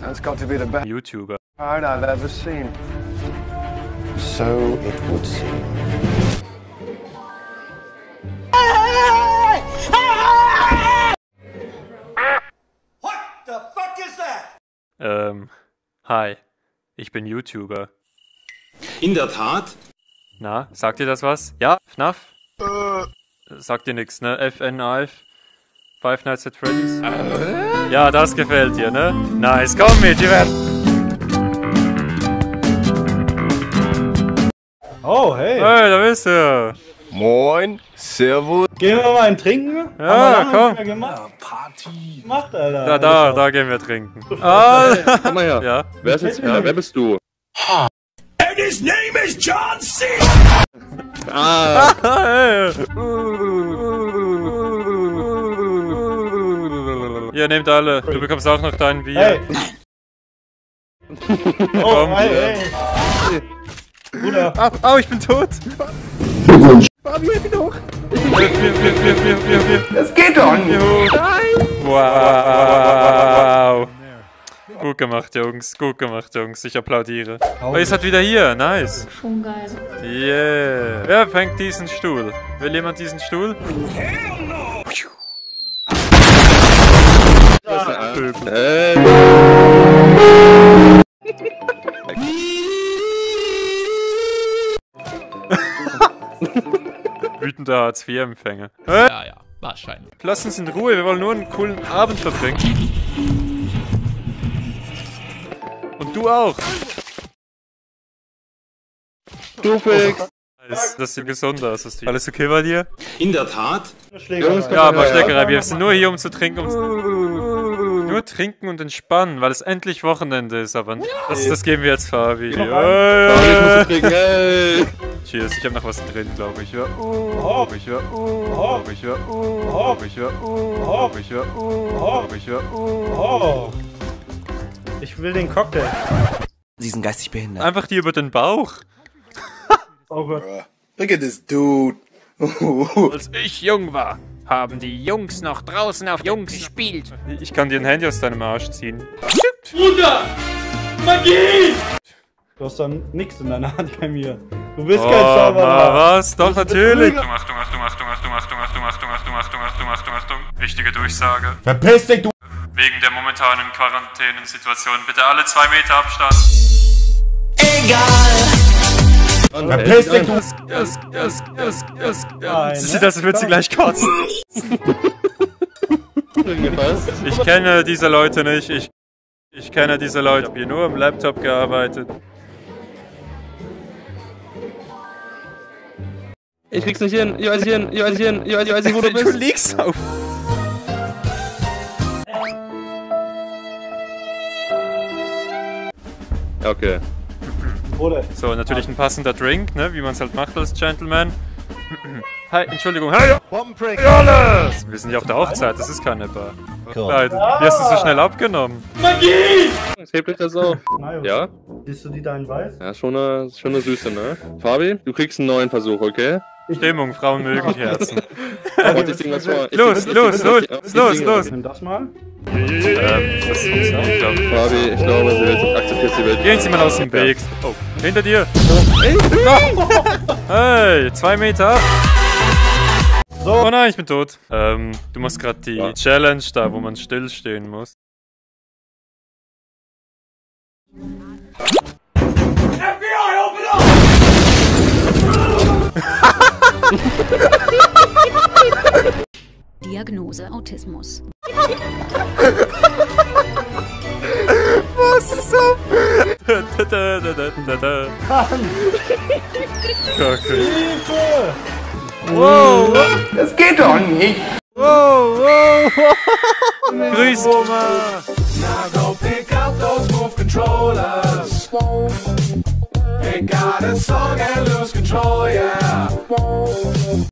That's got to be the best YouTuber. part I've ever seen. So it would seem. Ähm, hi. Ich bin YouTuber. In der Tat. Na, sagt dir das was? Ja, FNAF? Sagt dir nix, ne? FNAF? Five Nights at Freddy's? Ja, das gefällt dir, ne? Nice, komm mit, wir werden... Oh, hey. Hey, da bist du! Moin, Servus. Gehen wir mal ein Trinken? Ja, Haben wir lange komm. Gemacht. Party. Macht, Alter. Da, da, da gehen wir trinken. Ah, Komm mal her. ja. Wer ist jetzt wer? Wer bist du? Ah, Hey. Ihr nehmt alle. Du bekommst auch noch dein Bier. Hey. Oh, Komm. hey, hey. Bruder. Au, au, ich bin tot. Fabi, ich bin hoch. Bier, Bier, Bier, Bier, Bier, Bier, Bier. Das geht doch nicht. Wow. Gut gemacht, Jungs. Gut gemacht, Jungs. Ich applaudiere. Oh, ihr seid wieder hier. Nice. Schon geil. Yeah. Wer fängt diesen Stuhl? Will jemand diesen Stuhl? Äh, Wütender Hartz-IV-Empfänger. Ja, ja, wahrscheinlich. Lass uns in Ruhe. Wir wollen nur einen coolen Abend verbringen. Und du auch. du Fix. Nice. Das sieht gesund aus. Alles okay bei dir? In der Tat. Schlägerei. Ja, aber Schleckerei. Wir sind nur hier, um zu trinken. Um nur trinken und entspannen, weil es endlich Wochenende ist. Aber das, das geben wir jetzt Fabi. Oh, ich muss trinken. Hey. Cheers, ich habe noch was drin, glaube ich. Ja. Uh, ich ja. Uh, ich ja. Uh, ich ja. Uh, ich ja. Uh, ich ja. Uh. Oh. Ich will den Cocktail. Sie sind geistig behindert. Einfach die über den Bauch. Oh Gott. Look at this dude. Als ich jung war, haben die Jungs noch draußen auf Jungs gespielt. Ich kann dir ein Handy aus deinem Arsch ziehen. Du hast dann nichts in deiner Hand bei mir. Du bist Oh, kein Zauberer. was? Doch, natürlich. Betrüger. Achtung, Achtung, Achtung, Achtung, Achtung, Achtung, Achtung, Achtung, Achtung, Achtung, Achtung, Achtung. Wichtige Durchsage. Verpiss dich, du. Wegen der momentanen Quarantänensituation bitte alle zwei Meter Abstand. Verpiss dich, du. Nein, yes. ne? Das wird sie gleich kotzen. Ich kenne diese Leute nicht. Ich, ich kenne diese Leute. Ich habe hier nur am Laptop gearbeitet. Ich krieg's nicht hin. Ich weiß nicht hin. Ich weiß nicht hin. Ich weiß, ich weiß nicht, wo du bist. liegst auf. Okay. Bruder. So, natürlich ein passender Drink, ne? Wie man es halt macht als Gentleman. Hi, Entschuldigung. Hey, alles! Wir sind ja auf der Hochzeit, das ist keine Bar. Leute, wie hast du so schnell abgenommen? Jetzt hebt euch das auf. Ja? Siehst du die da in weiß? Ja, schon eine, schon eine Süße, ne? Fabi, du kriegst einen neuen Versuch, okay? Stimmung, Frauen mögen Herzen. Los, los, los, los, los. Nimm das mal. Ähm, das funktioniert, ich glaube. Fabi, ich glaube, sie wird, akzeptiert sie wird. Gehen Sie mal aus dem Weg. Oh, hinter dir. Hey, zwei Meter. So. Oh nein, ich bin tot. Ähm, du machst gerade die Challenge da, wo man stillstehen muss. Diagnose Autismus. Okay. Hilfe! Wow, Das geht doch nicht. wow, wow, wow. Grüß Now go pick up those move controllers. They got a song and